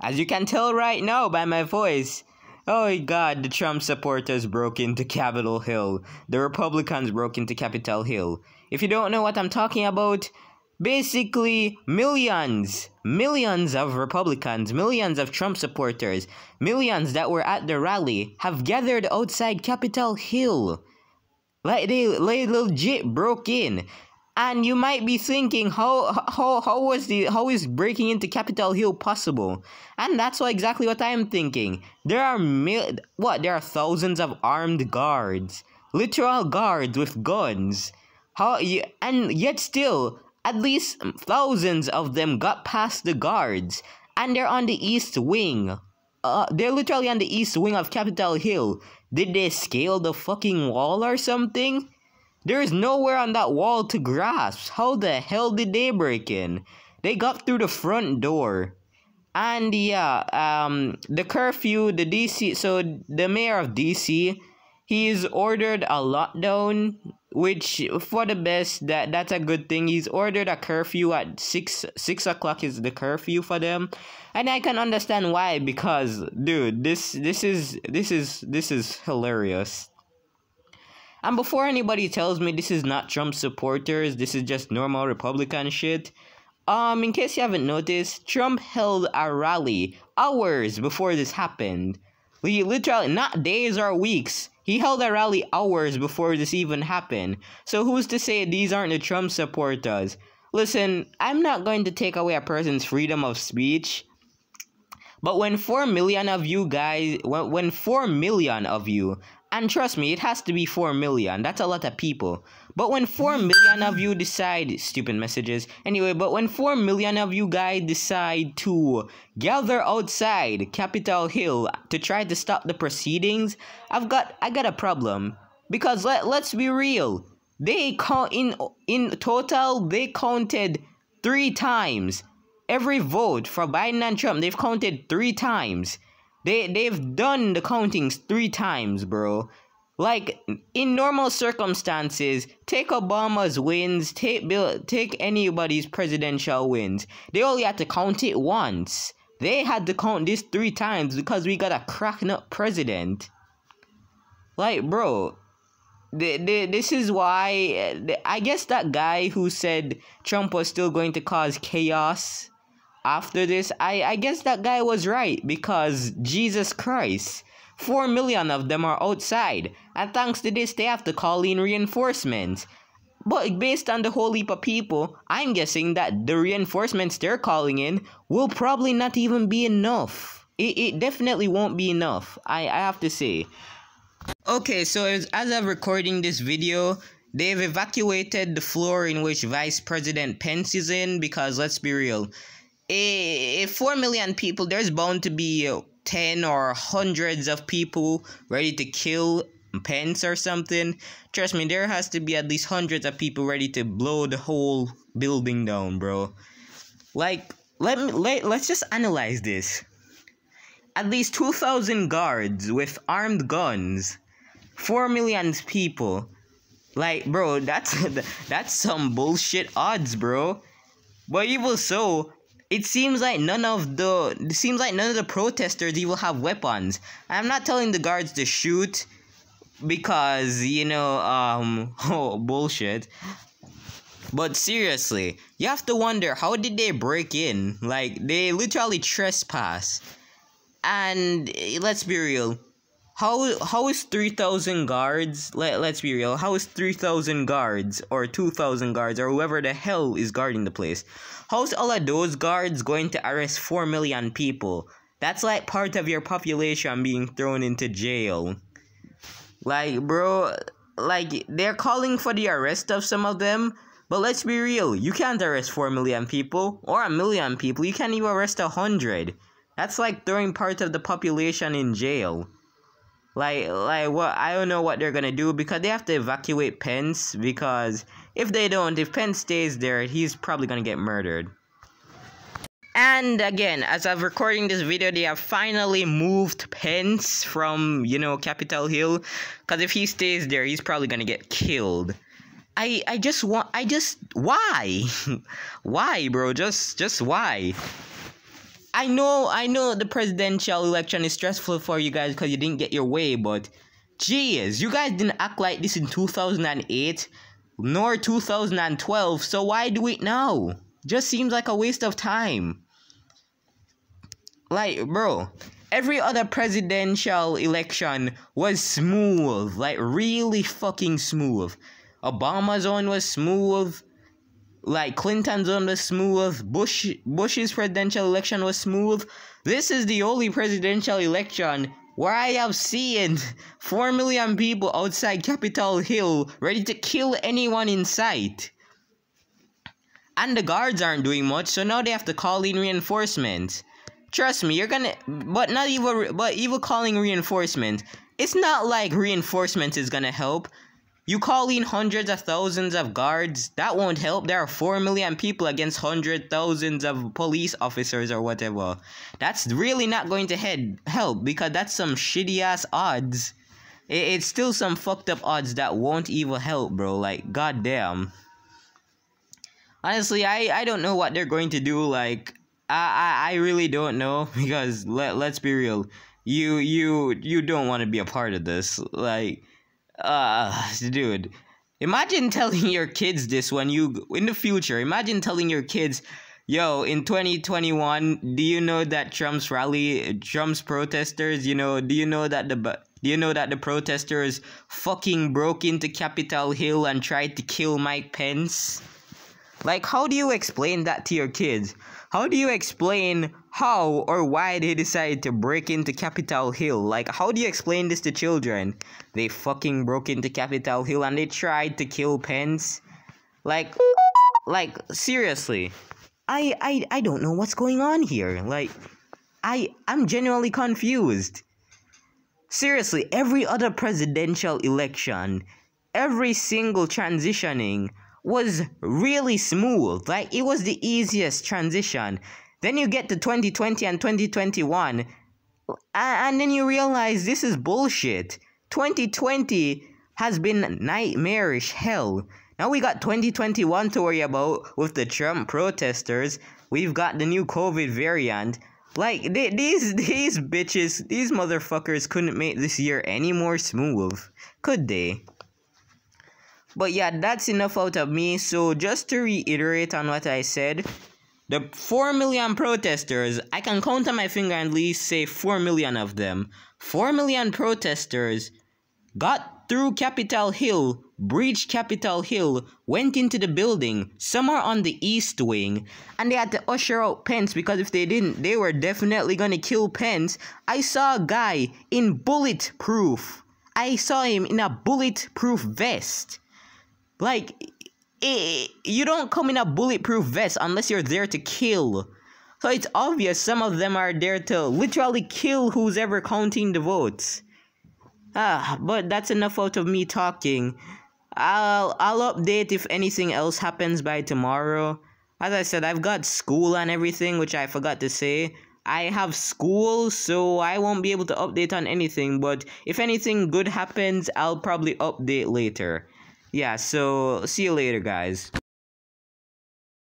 As you can tell right now by my voice, oh god, the Trump supporters broke into Capitol Hill. The Republicans broke into Capitol Hill. If you don't know what I'm talking about, basically millions, millions of Republicans, millions of Trump supporters, millions that were at the rally have gathered outside Capitol Hill. Like they, they legit broke in. And you might be thinking, how how how was the how is breaking into Capitol Hill possible? And that's what exactly what I am thinking. There are mil what there are thousands of armed guards, literal guards with guns. How you, and yet still, at least thousands of them got past the guards, and they're on the east wing. Uh, they're literally on the east wing of Capitol Hill. Did they scale the fucking wall or something? There is nowhere on that wall to grasp. How the hell did they break in? They got through the front door. And yeah, um, the curfew, the DC, so the mayor of DC, he's ordered a lockdown, which for the best, that that's a good thing. He's ordered a curfew at six six o'clock is the curfew for them, and I can understand why because dude, this this is this is this is hilarious. And before anybody tells me this is not Trump supporters, this is just normal Republican shit, um, in case you haven't noticed, Trump held a rally hours before this happened. He literally, not days or weeks, he held a rally hours before this even happened. So who's to say these aren't the Trump supporters? Listen, I'm not going to take away a person's freedom of speech. But when 4 million of you guys, when, when 4 million of you and trust me, it has to be 4 million. That's a lot of people. But when 4 million of you decide, stupid messages. Anyway, but when 4 million of you guys decide to gather outside Capitol Hill to try to stop the proceedings, I've got, I got a problem. Because let, let's be real. They count in, in total, they counted three times. Every vote for Biden and Trump, they've counted three times. They they've done the countings three times, bro. Like in normal circumstances, take Obama's wins, take Bill, take anybody's presidential wins. They only had to count it once. They had to count this three times because we got a cracking up president. Like, bro, the, the, this is why I guess that guy who said Trump was still going to cause chaos after this, I, I guess that guy was right because Jesus Christ, 4 million of them are outside, and thanks to this, they have to call in reinforcements. But based on the whole heap of people, I'm guessing that the reinforcements they're calling in will probably not even be enough. It, it definitely won't be enough, I, I have to say. Okay, so as, as of recording this video, they've evacuated the floor in which Vice President Pence is in because let's be real, if 4 million people, there's bound to be 10 or hundreds of people ready to kill Pence or something. Trust me, there has to be at least hundreds of people ready to blow the whole building down, bro. Like, let me let, let's just analyze this. At least 2,000 guards with armed guns, 4 million people. Like, bro, that's that's some bullshit odds, bro. But even so, it seems like none of the it seems like none of the protesters even have weapons. I'm not telling the guards to shoot because you know um oh bullshit. But seriously, you have to wonder how did they break in? Like they literally trespass. And let's be real, how how is 3000 guards let, let's be real how is 3000 guards or 2000 guards or whoever the hell is guarding the place how's all of those guards going to arrest 4 million people? That's like part of your population being thrown into jail. Like bro like they're calling for the arrest of some of them but let's be real you can't arrest 4 million people or a million people you can't even arrest a hundred. That's like throwing part of the population in jail like, like what? I don't know what they're gonna do because they have to evacuate Pence. Because if they don't, if Pence stays there, he's probably gonna get murdered. And again, as I'm recording this video, they have finally moved Pence from, you know, Capitol Hill. Because if he stays there, he's probably gonna get killed. I, I just want, I just, why? why, bro? Just, just why? I know, I know the presidential election is stressful for you guys because you didn't get your way, but jeez, you guys didn't act like this in 2008 nor 2012, so why do it now? Just seems like a waste of time. Like, bro, every other presidential election was smooth, like really fucking smooth. Obama's one was smooth. Like Clinton's on was smooth. Bush Bush's presidential election was smooth. This is the only presidential election where I have seen 4 million people outside Capitol Hill ready to kill anyone in sight. And the guards aren't doing much, so now they have to call in reinforcements. Trust me, you're gonna, but not even, but even calling reinforcement, it's not like reinforcement is gonna help. You call in hundreds of thousands of guards, that won't help. There are 4 million people against hundred thousands of police officers or whatever. That's really not going to head help because that's some shitty ass odds. It's still some fucked up odds that won't even help, bro. Like, goddamn. Honestly, I, I don't know what they're going to do. Like, I, I, I really don't know because let, let's be real. You, you, you don't want to be a part of this. Like, uh, dude, imagine telling your kids this when you in the future. Imagine telling your kids, "Yo, in 2021, do you know that Trump's rally, Trump's protesters, you know, do you know that the do you know that the protesters fucking broke into Capitol Hill and tried to kill Mike Pence?" Like, how do you explain that to your kids? How do you explain how or why they decided to break into Capitol Hill? Like, how do you explain this to children? They fucking broke into Capitol Hill and they tried to kill Pence? Like, like, seriously. I, I, I don't know what's going on here. Like, I, I'm genuinely confused. Seriously, every other presidential election, every single transitioning was really smooth. Like it was the easiest transition. Then you get to 2020 and 2021 and then you realize this is bullshit. 2020 has been nightmarish hell. Now we got 2021 to worry about with the Trump protesters. We've got the new COVID variant. Like they, these these bitches, these motherfuckers couldn't make this year any more smooth, could they? But yeah, that's enough out of me. So just to reiterate on what I said, the 4 million protesters, I can count on my finger and at least say 4 million of them. 4 million protesters got through Capitol Hill, breached Capitol Hill, went into the building, somewhere on the east wing, and they had to usher out Pence because if they didn't, they were definitely gonna kill Pence. I saw a guy in bulletproof. I saw him in a bulletproof vest. Like, it, you don't come in a bulletproof vest unless you're there to kill. So it's obvious some of them are there to literally kill who's ever counting the votes. Ah, but that's enough out of me talking. I'll I'll update if anything else happens by tomorrow. As I said, I've got school and everything, which I forgot to say. I have school, so I won't be able to update on anything, but if anything good happens, I'll probably update later yeah, so see you later, guys.